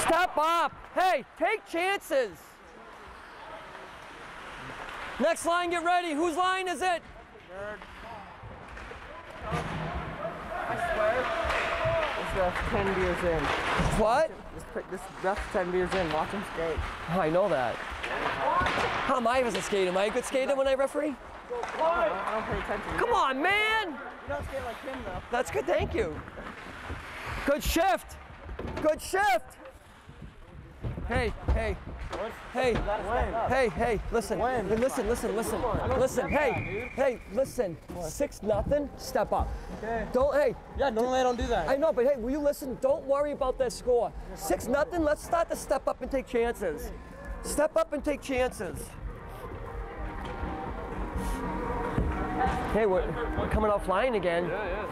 Step up. Hey, take chances. Next line, get ready. Whose line is it? This ref's 10 beers in. What? Pi- this ref's 10 beers in. Watch him skate. Oh, I know that. How am I as a skater? Am I a good skater when I referee? I don't pay attention. Come on, man. You don't skate like him though. That's good. Thank you. Good shift. Good shift. Hey, hey, hey, hey, hey, listen, hey, listen, listen, listen, listen, hey, hey, listen, six nothing, step up. Don't, hey, Yeah, normally I don't do that. I know, but hey, will you listen? Don't worry about that score. Six nothing. Let's start to step up and take chances. Step up and take chances. Hey, we're, we're coming out flying again. Yeah, yeah.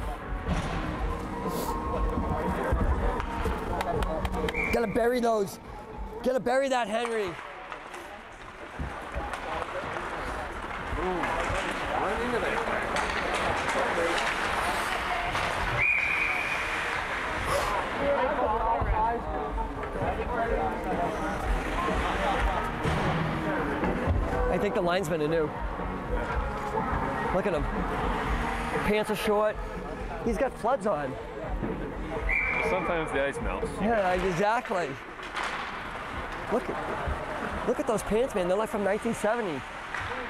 Gotta bury those. Gotta bury that Henry. I think the linesmen are new. Look at him. Pants are short. He's got floods on. Sometimes the ice melts. Yeah, exactly. Look at, look at those pants, man. They're like from 1970.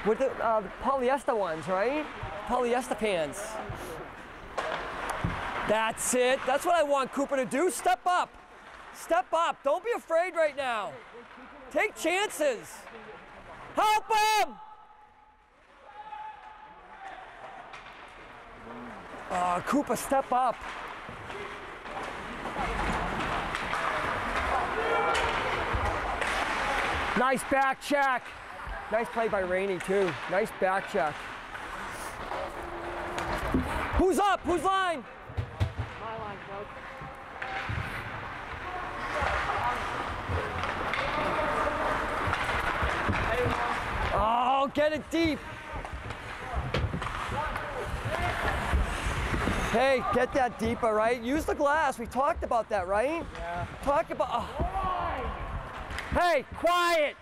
With the, uh, polyester ones, right? Polyester pants. That's it. That's what I want Cooper to do. Step up. Step up. Don't be afraid right now. Take chances. Help him. Oh, Cooper, step up. Nice back check. Nice play by Rainey too. Nice back check. Who's up? Who's line? My line, coach. Oh, get it deep. Hey, get that deeper, right? Use the glass. We talked about that, right? Yeah. Talk about. oh. Hey, quiet.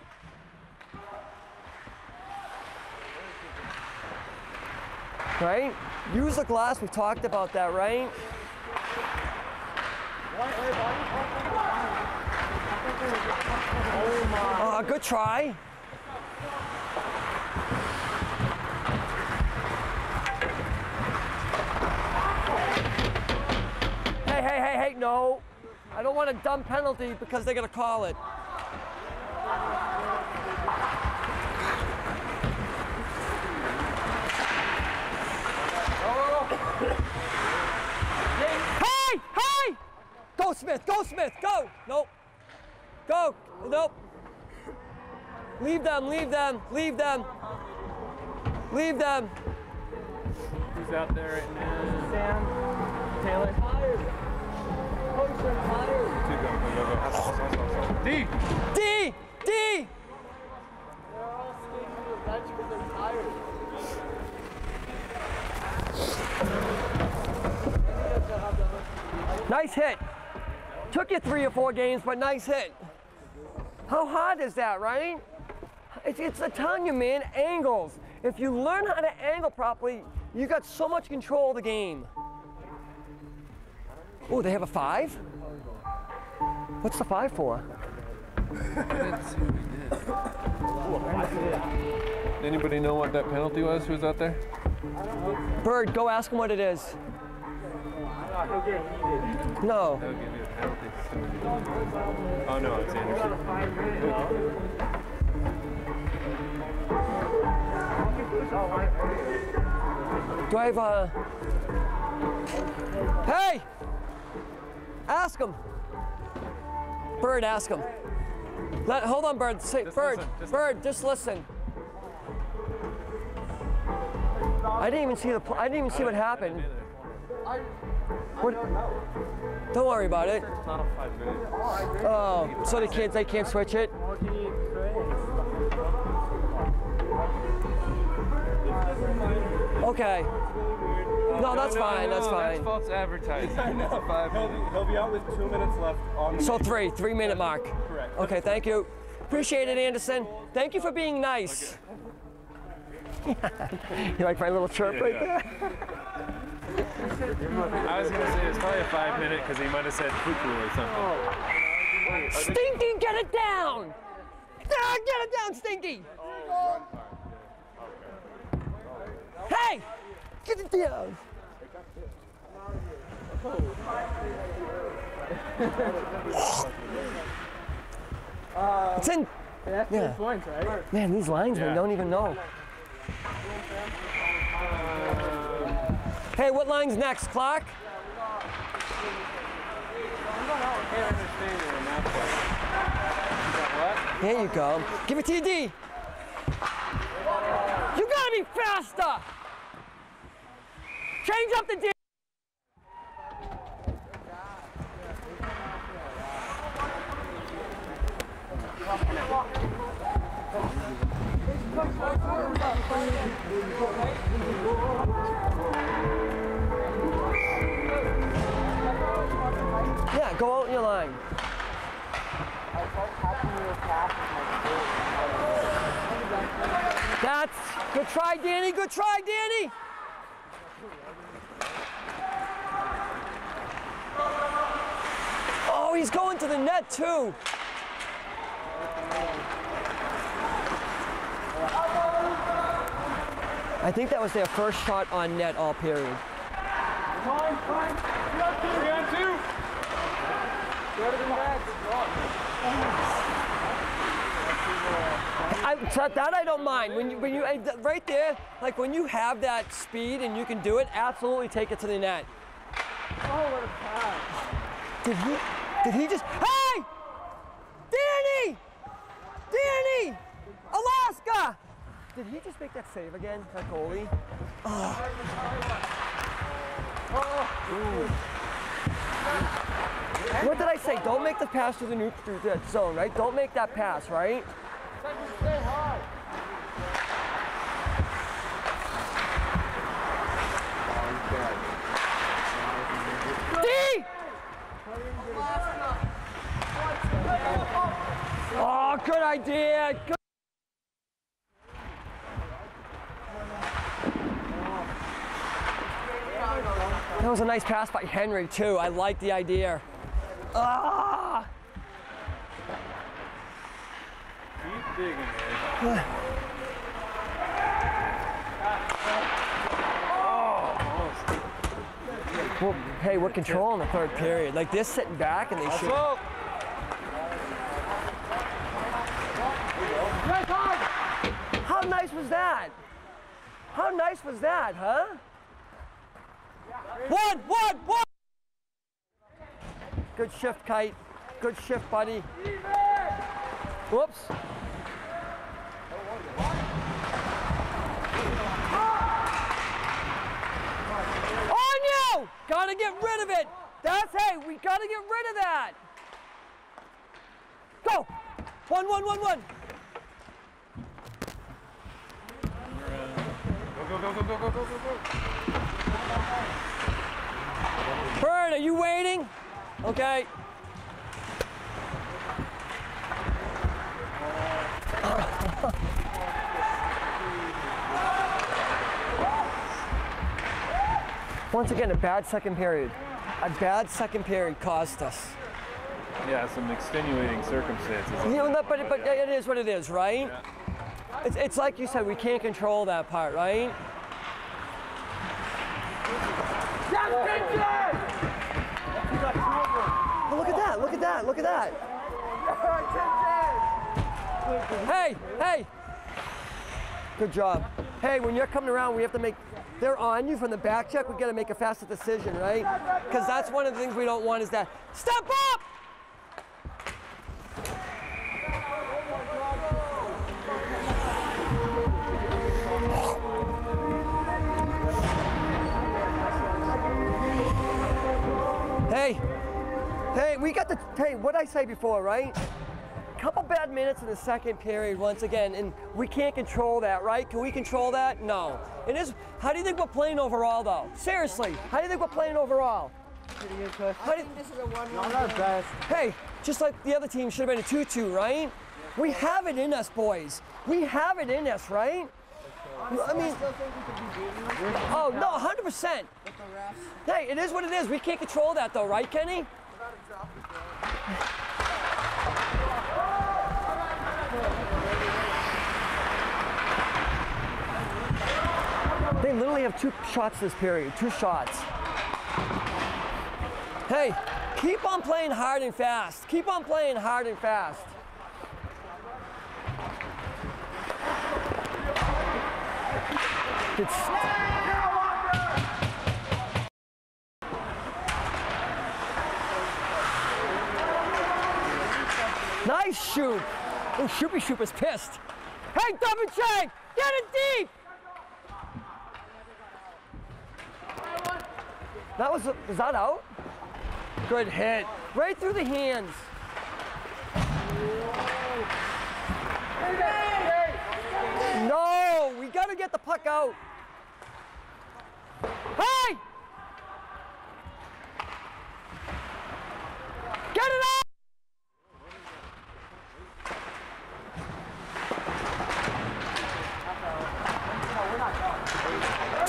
Right? Use the glass. We talked about that, right? Oh, good try. Hey, hey, hey, hey, no. I don't want a dumb penalty because they're going to call it. Hey, hey! Go, Smith, go, Smith, go! Nope. Go, nope. Leave them, leave them, leave them. Leave them. Who's out there right now? Sam, Taylor. Two, go, go, go, go. D! D, D! They're all the bench because they're tired. Nice hit. Took you three or four games, but nice hit. How hard is that, right? It's, it's a telling you, man, angles. If you learn how to angle properly, you got so much control of the game. Oh, they have a five? What's the five for? Anybody know what that penalty was? Who's out there? Bird, go ask him what it is. No. They'll give you a penalty. Oh no, it's Anderson. Do I have a. Hey! Ask him. Bird, ask him. Let, hold on, Bird. Say, Just Bird, listen, just- Bird, just listen. I didn't even see the. I didn't even see what happened. What? Don't worry about it. It's not a five minute. Oh, so the kids they can't switch it. Okay. No, that's fine. That's That's fine. false advertising. *laughs* It's a five minute. He'll be out with two minutes left on the So three, three minute mark. Correct. Okay, thank you. Appreciate it, Anderson. Thank you for being nice. *laughs* you like my little chirp right there? I was gonna say it's probably a five minute because he might have said cuckoo or something. Stinky, get it down! Ah, get it down, Stinky! Hey! Get it down! It's in. That's Yeah. points, right? Man, these linesmen Yeah. don't even know. Hey, what line's next, Clark? There you go. Give it to your D. You gotta be faster. Change up the D. go out in your line. That's good try, Danny. Good try, Danny. Oh, he's going to the net too. I think that was their first shot on net all period. I, that, that I don't mind. When you, when you, right there, like when you have that speed and you can do it, absolutely take it to the net. Oh, what a pass. Did he, did he just, hey! Danny! Danny! Alaska! Did he just make that save again, that goalie? Ooh. What did I say? Don't make the pass to the the zone, right? Don't make that pass, right? D! Oh, good idea. Good. That was a nice pass by Henry too. I like the idea. Ah! Keep digging, man. Well, hey, we're controlling the third period. Like this sitting back and they should. How nice was that? How nice was that, huh? One, one, one! Good shift, Kite. Good shift, buddy. Whoops. On you! Gotta get rid of it. That's, hey, we gotta get rid of that. Go! One, one, one, one. Go, go, go, go, go, go, go, go. Bird, are you waiting? Okay. Once again, a bad second period. A bad second period cost us. Yeah, some extenuating circumstances. You know, but, but it is what it is, right? It's, it's like you said, we can't control that part, right? Oh, look at that, look at that. Hey, hey. Good job. Hey, when you're coming around, we have to make, they're on you from the back check. We got to make a faster decision, right? Because that's one of the things we don't want is that, step up! We got the, hey, what I say before, right? Couple bad minutes in the second period once again, and we can't control that, right? Can we control that? No. It is, how do you think we're playing overall though? Seriously, how do you think we're playing overall? Pretty good push. How do you- This is a one Not our best. Hey, just like the other team should have been a 2-2, right? We have it in us, boys. We have it in us, right? I mean, still think we could be beating oh, no, 100%. with the refs. Hey, it is what it is. We can't control that though, right, Kenny? They literally have two shots this period, two shots. Hey, keep on playing hard and fast. Keep on playing hard and fast. Good Shoot. Oh, Shoopy Shoop is pissed. Hey, double check. Get it deep. That was, was that out? Good hit. Right through the hands. No, we got to get the puck out. Hey! Get it out!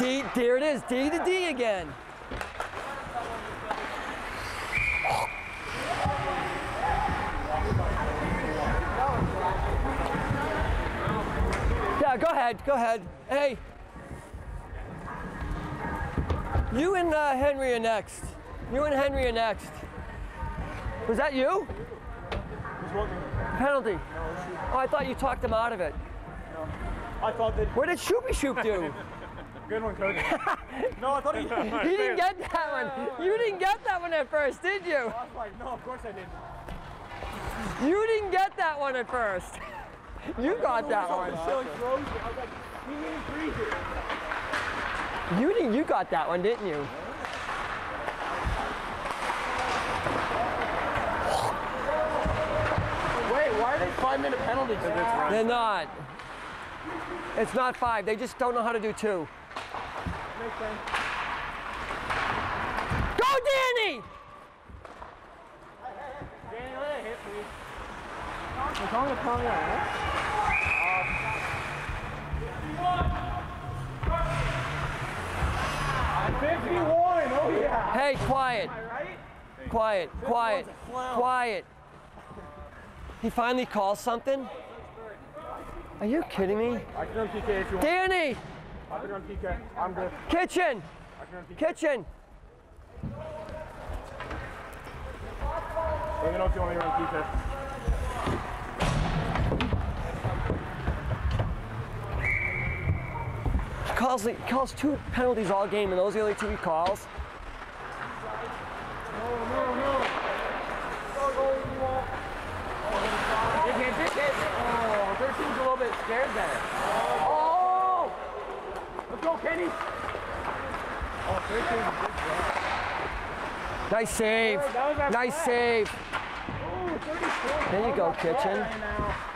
D, there it is, D to D again. Yeah, go ahead, go ahead. Hey. You and uh, Henry are next. You and Henry are next. Was that you? Penalty. Oh, I thought you talked him out of it. I thought that. What did Shoopy Shoop do? *laughs* Good one, Cody. *laughs* no, I thought he. I He didn't get that one. You didn't get that one at first, did you? I was like, no, of course I didn't. You didn't get that one at first. *laughs* You got that one. So frozen. I was like, he didn't freeze it. You didn't- you got that one, didn't you? Wait, why are they five minute penalties? They're not. It's not five. They just don't know how to do two. Go, Danny! Danny, let it hit, please. It's on the tongue, yeah. Fifty-one. Oh yeah. Hey, quiet, quiet, quiet, quiet. He finally calls something? Are you kidding me? I can run PK if you want. Danny! I can run PK. I'm good. Kitchen! I can run PK. Kitchen! Let me know if you want me to run PK. Calls, calls two penalties all game, and those are the only two he calls. You can't pick it. Oh, their oh, team's a little bit scared there. Oh! Let's go, Kenny. Nice save. That was our Nice save. Ooh, There you go, Kitchen. Right.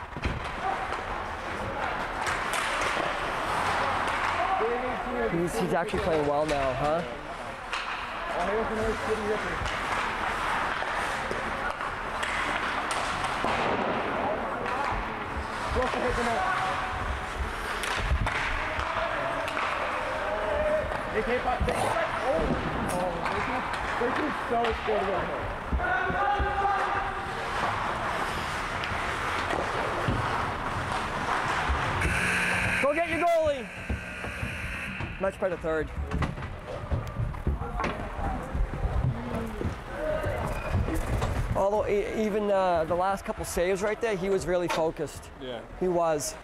He's, he's actually playing well now, huh? Oh, here's another City Ripper. Close to hitting it. They can't fight. They can't fight. Oh, oh, they keep, they keep so scared of. Go get your goalie. Much better third. Although even uh, the last couple saves right there, he was really focused. Yeah. He was.